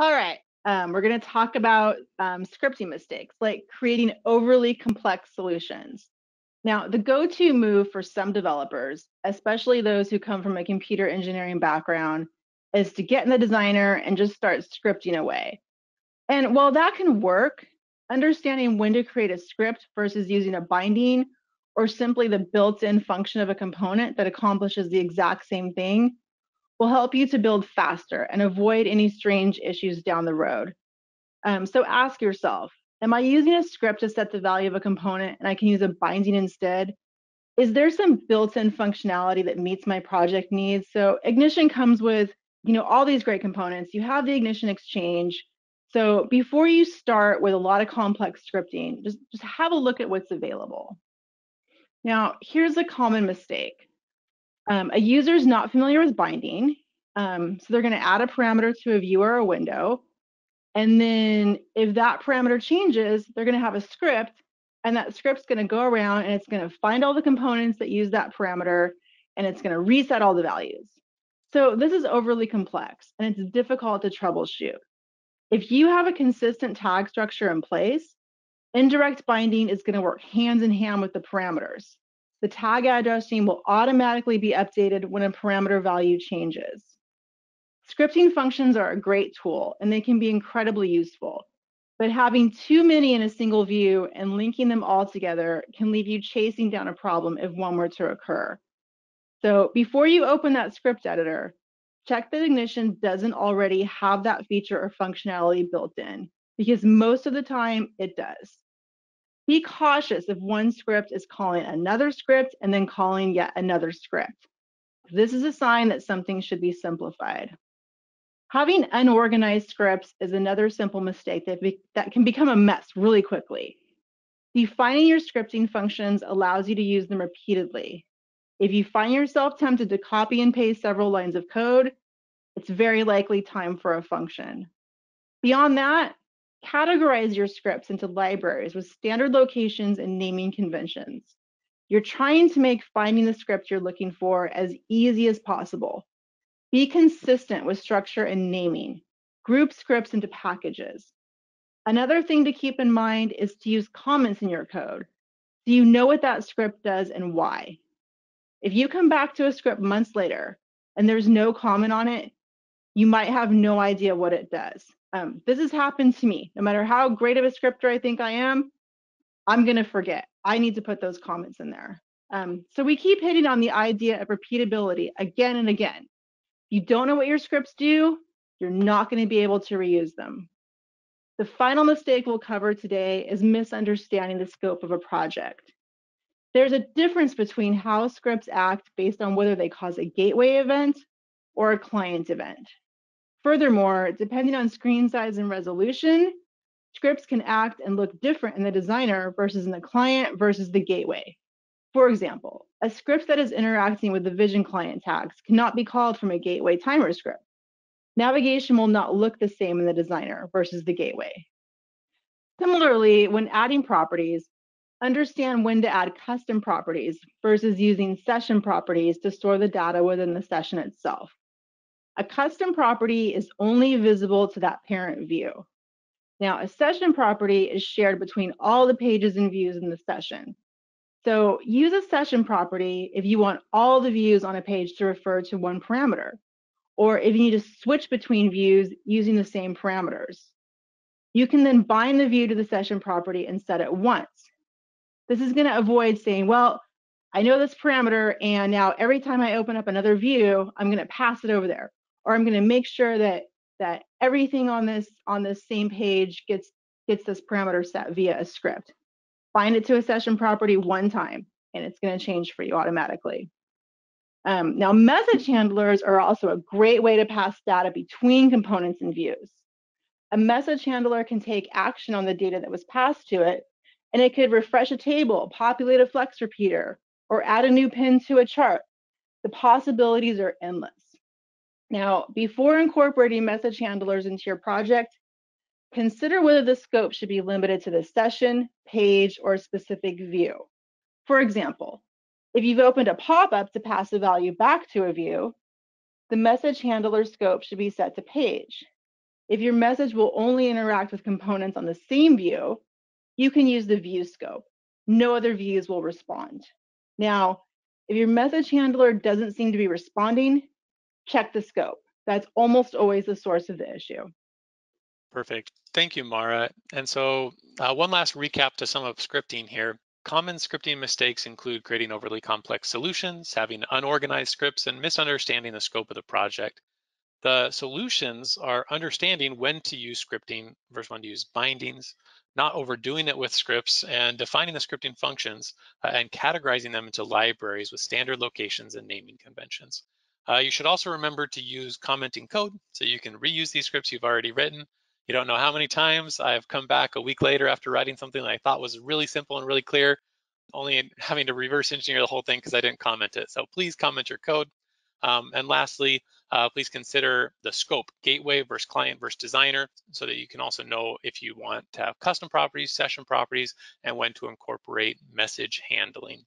All right, um, we're going to talk about um, scripting mistakes, like creating overly complex solutions. Now, the go-to move for some developers, especially those who come from a computer engineering background, is to get in the designer and just start scripting away. And while that can work, understanding when to create a script versus using a binding or simply the built-in function of a component that accomplishes the exact same thing will help you to build faster and avoid any strange issues down the road. Um, so ask yourself, am I using a script to set the value of a component and I can use a binding instead? Is there some built-in functionality that meets my project needs? So Ignition comes with, you know, all these great components. You have the Ignition Exchange. So before you start with a lot of complex scripting, just, just have a look at what's available. Now, here's a common mistake. Um, a user is not familiar with binding, um, so they're going to add a parameter to a view or a window. And then if that parameter changes, they're going to have a script, and that script's going to go around and it's going to find all the components that use that parameter, and it's going to reset all the values. So this is overly complex, and it's difficult to troubleshoot. If you have a consistent tag structure in place, indirect binding is going to work hands in hand with the parameters the tag addressing will automatically be updated when a parameter value changes. Scripting functions are a great tool and they can be incredibly useful, but having too many in a single view and linking them all together can leave you chasing down a problem if one were to occur. So before you open that script editor, check that Ignition doesn't already have that feature or functionality built in, because most of the time it does. Be cautious if one script is calling another script and then calling yet another script. This is a sign that something should be simplified. Having unorganized scripts is another simple mistake that, be, that can become a mess really quickly. Defining your scripting functions allows you to use them repeatedly. If you find yourself tempted to copy and paste several lines of code, it's very likely time for a function. Beyond that, Categorize your scripts into libraries with standard locations and naming conventions. You're trying to make finding the script you're looking for as easy as possible. Be consistent with structure and naming. Group scripts into packages. Another thing to keep in mind is to use comments in your code. So you know what that script does and why. If you come back to a script months later and there's no comment on it, you might have no idea what it does. Um, this has happened to me. No matter how great of a scripter I think I am, I'm going to forget. I need to put those comments in there. Um, so we keep hitting on the idea of repeatability again and again. You don't know what your scripts do, you're not going to be able to reuse them. The final mistake we'll cover today is misunderstanding the scope of a project. There's a difference between how scripts act based on whether they cause a gateway event or a client event. Furthermore, depending on screen size and resolution, scripts can act and look different in the designer versus in the client versus the gateway. For example, a script that is interacting with the vision client tags cannot be called from a gateway timer script. Navigation will not look the same in the designer versus the gateway. Similarly, when adding properties, understand when to add custom properties versus using session properties to store the data within the session itself. A custom property is only visible to that parent view. Now, a session property is shared between all the pages and views in the session. So use a session property if you want all the views on a page to refer to one parameter, or if you need to switch between views using the same parameters. You can then bind the view to the session property and set it once. This is going to avoid saying, well, I know this parameter, and now every time I open up another view, I'm going to pass it over there or I'm going to make sure that that everything on this on this same page gets gets this parameter set via a script. Bind it to a session property one time, and it's going to change for you automatically. Um, now, message handlers are also a great way to pass data between components and views. A message handler can take action on the data that was passed to it, and it could refresh a table, populate a flex repeater, or add a new pin to a chart. The possibilities are endless. Now, before incorporating message handlers into your project, consider whether the scope should be limited to the session, page, or specific view. For example, if you've opened a pop-up to pass a value back to a view, the message handler scope should be set to page. If your message will only interact with components on the same view, you can use the view scope. No other views will respond. Now, if your message handler doesn't seem to be responding, check the scope. That's almost always the source of the issue. Perfect. Thank you, Mara. And so uh, one last recap to some of scripting here. Common scripting mistakes include creating overly complex solutions, having unorganized scripts, and misunderstanding the scope of the project. The solutions are understanding when to use scripting versus when to use bindings, not overdoing it with scripts, and defining the scripting functions uh, and categorizing them into libraries with standard locations and naming conventions. Uh, you should also remember to use commenting code so you can reuse these scripts you've already written. You don't know how many times I've come back a week later after writing something that I thought was really simple and really clear, only having to reverse engineer the whole thing because I didn't comment it. So please comment your code. Um, and lastly, uh, please consider the scope, gateway versus client versus designer, so that you can also know if you want to have custom properties, session properties, and when to incorporate message handling.